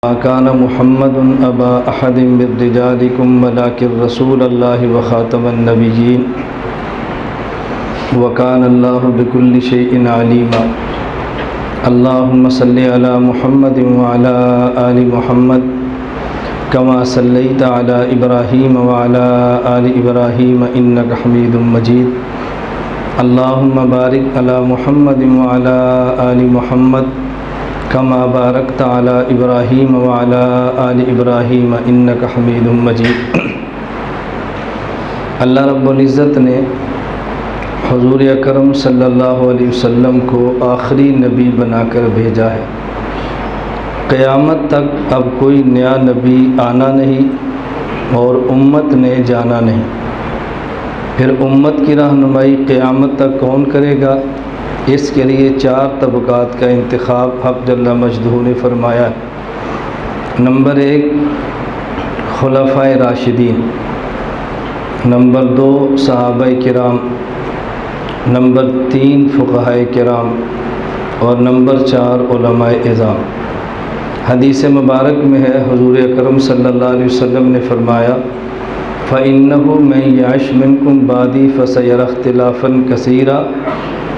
ما كان محمد أبا أحد من رجالكم ولكن رسول الله وخاتم النبيين. وكان الله بكل شيء عليما. اللهم صل على محمد وعلى آل محمد، كما صليت على إبراهيم وعلى آل إبراهيم، إنك حميد مجيد. اللهم بارك على محمد وعلى آل محمد كما باركت على إبراهيم وعلى آل إبراهيم إنك حميد مجيد. اللہ رب العزت نے حضور اکرم صلی اللہ علیہ وسلم کو آخری نبی بنا کر بھیجا ہے۔ قیامت تک اب کوئی نیا نبی آنا نہیں اور امت نے جانا نہیں۔ پھر امت کی رہنمائی قیامت تک کون کرے گا؟ اس کے لیے چار طبقات کا انتخاب حق جل مجدہ نے فرمایا۔ ہے نمبر ایک خلفۂ راشدین۔ نمبر دو، صحابہ کرام۔ نمبر تین فقہ کرام۔ اور نمبر چار، علماء اظام حدیث مبارک میں ہے، حضور اکرم صلی اللہ علیہ وسلم نے فرمایا، فَإِنَّهُ مَنْ يَعِشْ مِنْكُمْ بَعْدِي فَسَيَرَ اخْتِلَافًا كَثِيرًا۔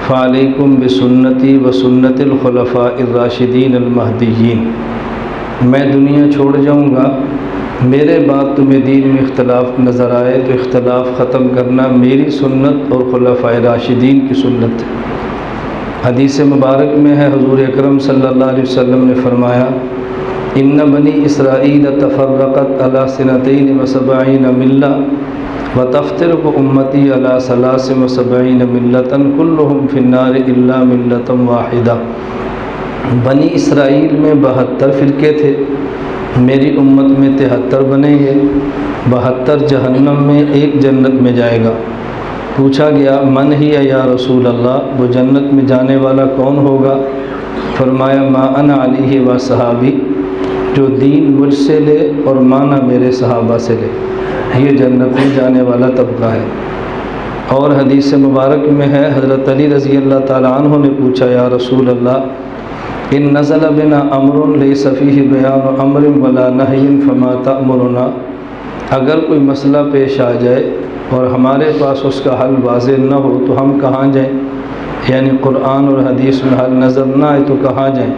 فعلیکم بسنتی و سنت الخلفاء الراشدین المہدیین۔ میں دنیا چھوڑ جاؤں گا، میرے بعد تمہیں دین میں اختلاف نظر آئے تو اختلاف ختم کرنا میری سنت اور خلفاء راشدین کی سنت۔ ہے حدیث مبارک میں ہے، حضور اکرم صلی اللہ علیہ وسلم نے فرمایا ان بنی اسرائیل تفرقت علی سنتین و سبعین ملہ و تفتر کو امتی علی ثلاثم و سبعین ملتاً کلہم فی النار الا ملتم واحدہ بنی اسرائیل میں بہتر فرقے تھے میری امت میں تہتر بنیں گے بہتر جہنم میں ایک جنت میں جائے گا پوچھا گیا، من ہی یا رسول اللہ؟ وہ جنت میں جانے والا کون ہوگا؟ فرمایا، ما انا علیہ و صحابی جو دین مجھ سے لے اور مانا میرے صحابہ سے لے۔ یہ جنت میں جانے والا طبقہ ہے۔ اور حدیث مبارک میں ہے، حضرت علی رضی اللہ تعالیٰ عنہ نے پوچھا، یا رسول اللہ، ان نزل بنا امر لئی صفیح بیان امر ولا نحین فما تأمرنا۔ اگر کوئی مسئلہ پیش آ جائے اور ہمارے پاس اس کا حل واضح نہ ہو تو ہم کہاں جائیں؟ یعنی قرآن اور حدیث میں حل نظر نہ آئے تو کہاں جائیں؟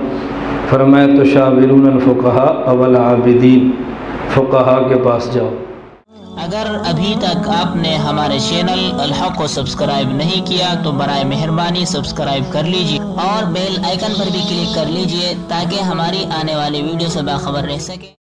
فرمایا تو شاورون الفقہ اول عابدین فقہا کے پاس جاؤ۔ اگر ابھی تک آپ نے ہمارے چینل الحق کو سبسکرائب نہیں کیا تو برائے مہربانی سبسکرائب کر لیجیے اور بیل آئیکن پر بھی کلک کر لیجیے تاکہ ہماری آنے والی ویڈیو سے باخبر رہ سکے۔